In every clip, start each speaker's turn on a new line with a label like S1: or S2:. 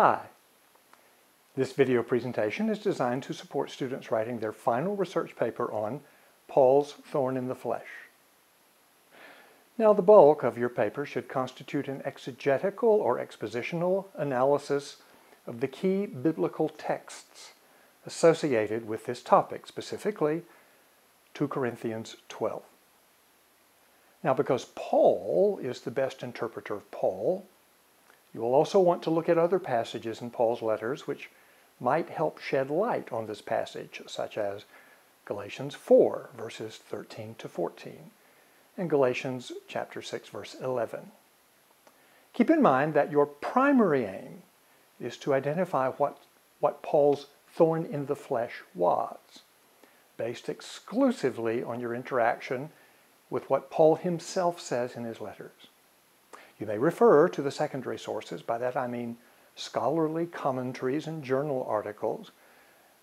S1: Hi. This video presentation is designed to support students writing their final research paper on Paul's thorn in the flesh. Now the bulk of your paper should constitute an exegetical or expositional analysis of the key biblical texts associated with this topic, specifically 2 Corinthians 12. Now because Paul is the best interpreter of Paul, you will also want to look at other passages in Paul's letters which might help shed light on this passage, such as Galatians 4, verses 13 to 14, and Galatians chapter 6, verse 11. Keep in mind that your primary aim is to identify what, what Paul's thorn in the flesh was, based exclusively on your interaction with what Paul himself says in his letters. You may refer to the secondary sources, by that I mean scholarly commentaries and journal articles,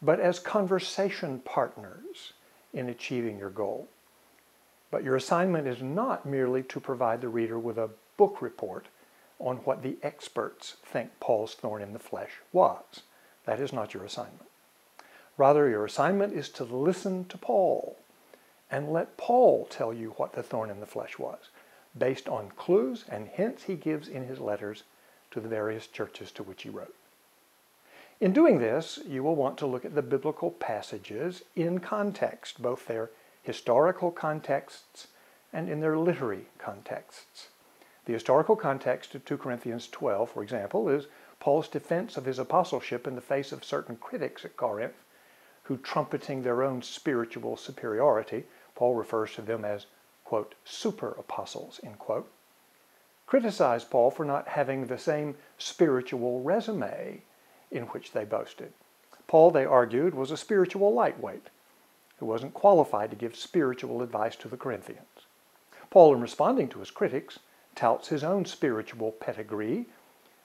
S1: but as conversation partners in achieving your goal. But your assignment is not merely to provide the reader with a book report on what the experts think Paul's thorn in the flesh was. That is not your assignment. Rather, your assignment is to listen to Paul and let Paul tell you what the thorn in the flesh was, based on clues and hints he gives in his letters to the various churches to which he wrote. In doing this, you will want to look at the biblical passages in context, both their historical contexts and in their literary contexts. The historical context of 2 Corinthians 12, for example, is Paul's defense of his apostleship in the face of certain critics at Corinth who, trumpeting their own spiritual superiority, Paul refers to them as, quote, super apostles, end quote, criticized Paul for not having the same spiritual resume in which they boasted. Paul, they argued, was a spiritual lightweight who wasn't qualified to give spiritual advice to the Corinthians. Paul, in responding to his critics, touts his own spiritual pedigree,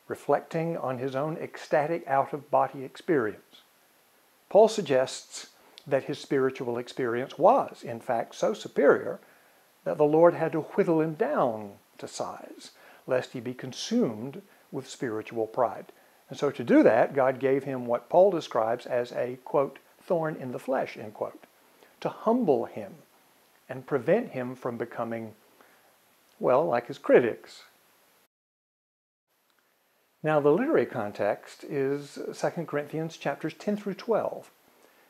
S1: reflecting on his own ecstatic out of body experience. Paul suggests that his spiritual experience was, in fact, so superior that the Lord had to whittle him down to size, lest he be consumed with spiritual pride. And so to do that, God gave him what Paul describes as a, quote, thorn in the flesh, end quote, to humble him and prevent him from becoming, well, like his critics. Now the literary context is 2 Corinthians chapters 10 through 12,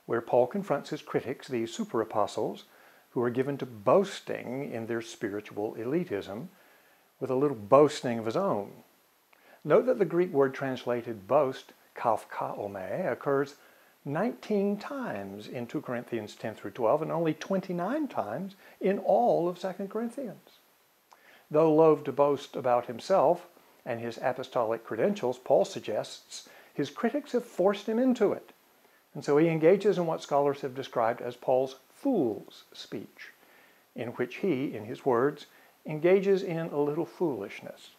S1: where Paul confronts his critics, the super apostles, who are given to boasting in their spiritual elitism with a little boasting of his own. Note that the Greek word translated boast, kauchaomai, occurs 19 times in 2 Corinthians 10 through 12 and only 29 times in all of 2 Corinthians. Though loath to boast about himself and his apostolic credentials, Paul suggests his critics have forced him into it. And so he engages in what scholars have described as Paul's fool's speech, in which he, in his words, engages in a little foolishness,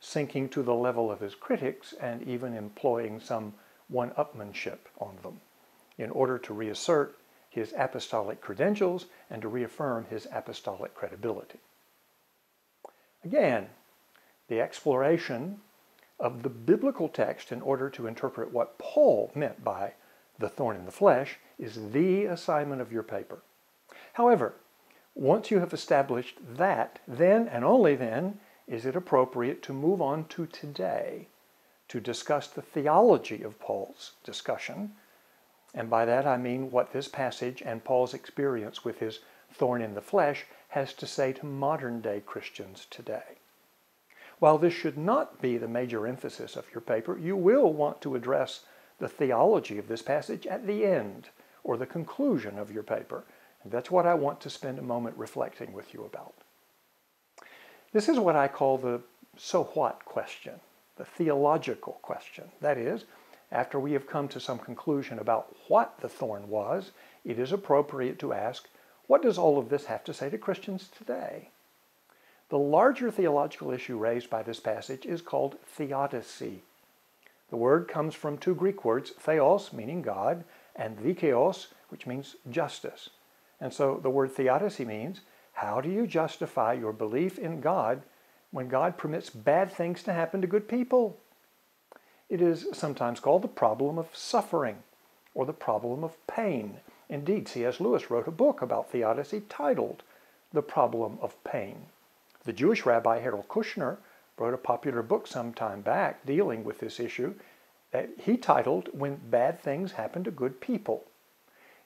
S1: sinking to the level of his critics and even employing some one-upmanship on them in order to reassert his apostolic credentials and to reaffirm his apostolic credibility. Again, the exploration of the biblical text in order to interpret what Paul meant by the thorn in the flesh is the assignment of your paper. However, once you have established that, then and only then is it appropriate to move on to today to discuss the theology of Paul's discussion. And by that I mean what this passage and Paul's experience with his thorn in the flesh has to say to modern day Christians today. While this should not be the major emphasis of your paper, you will want to address the theology of this passage at the end or the conclusion of your paper and that's what I want to spend a moment reflecting with you about. This is what I call the so what question, the theological question. That is, after we have come to some conclusion about what the thorn was, it is appropriate to ask, what does all of this have to say to Christians today? The larger theological issue raised by this passage is called theodicy. The word comes from two Greek words, theos, meaning God, and dikaios, which means justice. And so the word theodicy means, how do you justify your belief in God when God permits bad things to happen to good people? It is sometimes called the problem of suffering or the problem of pain. Indeed, C.S. Lewis wrote a book about theodicy titled The Problem of Pain. The Jewish rabbi Harold Kushner wrote a popular book some time back dealing with this issue that he titled When Bad Things Happen to Good People.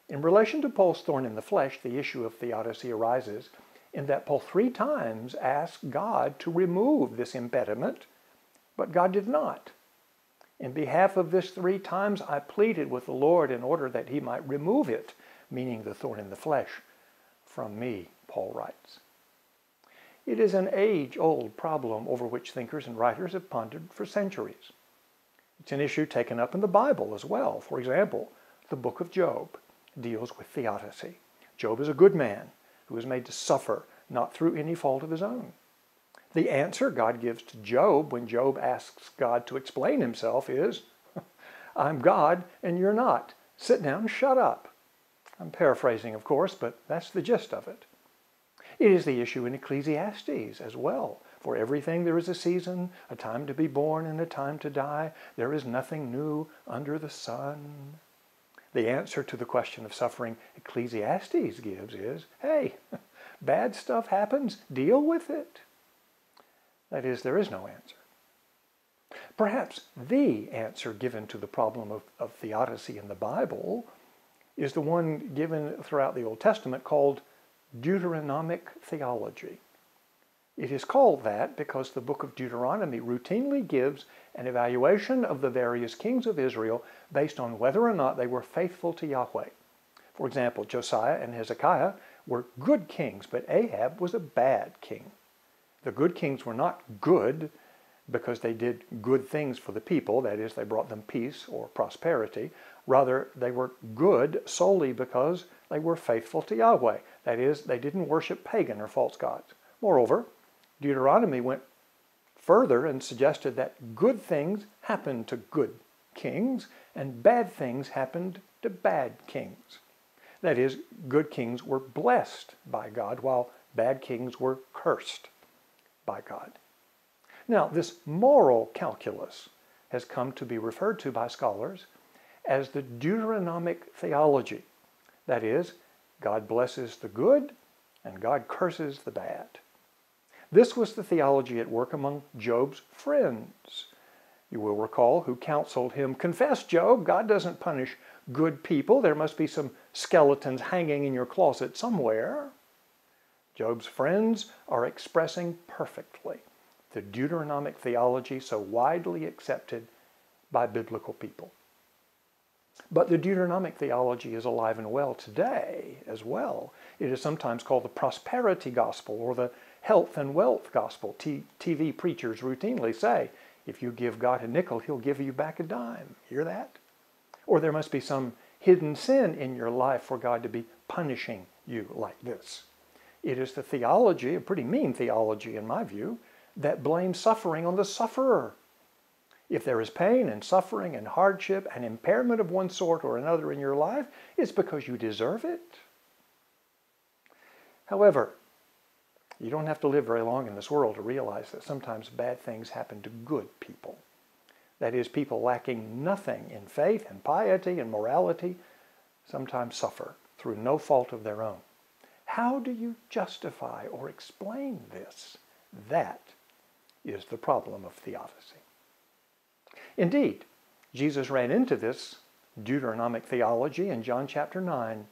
S1: In relation to Paul's thorn in the flesh, the issue of theodicy arises in that Paul three times asked God to remove this impediment, but God did not. In behalf of this three times I pleaded with the Lord in order that he might remove it, meaning the thorn in the flesh, from me, Paul writes. It is an age-old problem over which thinkers and writers have pondered for centuries. It's an issue taken up in the Bible as well. For example, the book of Job deals with theodicy. Job is a good man who is made to suffer, not through any fault of his own. The answer God gives to Job when Job asks God to explain himself is, I'm God and you're not. Sit down shut up. I'm paraphrasing, of course, but that's the gist of it. It is the issue in Ecclesiastes as well. For everything there is a season, a time to be born and a time to die. There is nothing new under the sun. The answer to the question of suffering Ecclesiastes gives is, hey, bad stuff happens, deal with it. That is, there is no answer. Perhaps the answer given to the problem of, of theodicy in the Bible is the one given throughout the Old Testament called Deuteronomic theology. It is called that because the book of Deuteronomy routinely gives an evaluation of the various kings of Israel based on whether or not they were faithful to Yahweh. For example, Josiah and Hezekiah were good kings, but Ahab was a bad king. The good kings were not good because they did good things for the people, that is, they brought them peace or prosperity. Rather, they were good solely because they were faithful to Yahweh, that is, they didn't worship pagan or false gods. Moreover, Deuteronomy went further and suggested that good things happened to good kings and bad things happened to bad kings. That is, good kings were blessed by God while bad kings were cursed by God. Now, this moral calculus has come to be referred to by scholars as the Deuteronomic theology. That is, God blesses the good and God curses the bad. This was the theology at work among Job's friends. You will recall who counseled him, Confess, Job, God doesn't punish good people. There must be some skeletons hanging in your closet somewhere. Job's friends are expressing perfectly the Deuteronomic theology so widely accepted by biblical people. But the Deuteronomic theology is alive and well today as well. It is sometimes called the prosperity gospel or the health and wealth gospel. T- TV preachers routinely say, if you give God a nickel, he'll give you back a dime. Hear that? Or there must be some hidden sin in your life for God to be punishing you like this. It is the theology, a pretty mean theology in my view, that blames suffering on the sufferer. If there is pain and suffering and hardship and impairment of one sort or another in your life, it's because you deserve it. However, you don't have to live very long in this world to realize that sometimes bad things happen to good people. That is, people lacking nothing in faith and piety and morality sometimes suffer through no fault of their own. How do you justify or explain this? That is the problem of theodicy. Indeed, Jesus ran into this Deuteronomic theology in John chapter 9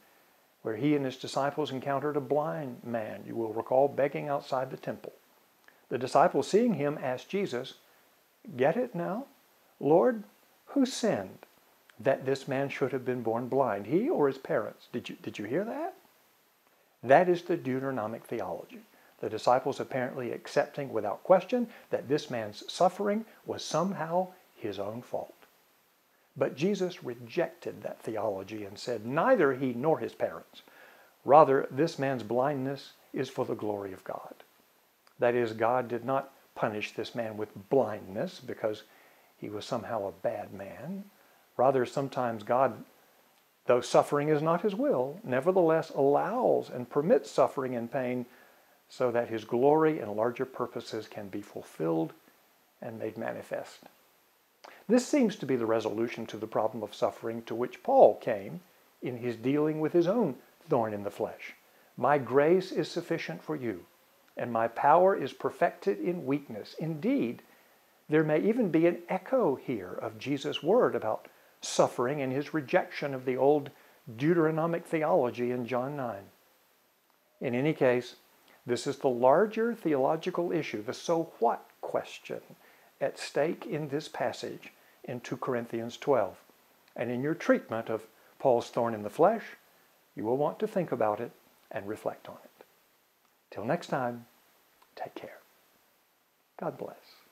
S1: where he and his disciples encountered a blind man, you will recall, begging outside the temple. The disciples, seeing him, asked Jesus, Get it now? Lord, who sinned that this man should have been born blind, he or his parents? Did you, did you hear that? That is the Deuteronomic theology. The disciples apparently accepting without question that this man's suffering was somehow his own fault. But Jesus rejected that theology and said, Neither he nor his parents. Rather, this man's blindness is for the glory of God. That is, God did not punish this man with blindness because he was somehow a bad man. Rather, sometimes God, though suffering is not his will, nevertheless allows and permits suffering and pain so that his glory and larger purposes can be fulfilled and made manifest. This seems to be the resolution to the problem of suffering to which Paul came in his dealing with his own thorn in the flesh. My grace is sufficient for you, and my power is perfected in weakness. Indeed, there may even be an echo here of Jesus' word about suffering and his rejection of the old Deuteronomic theology in John 9. In any case, this is the larger theological issue, the so what question, at stake in this passage in 2 Corinthians 12. And in your treatment of Paul's thorn in the flesh, you will want to think about it and reflect on it. Till next time, take care. God bless.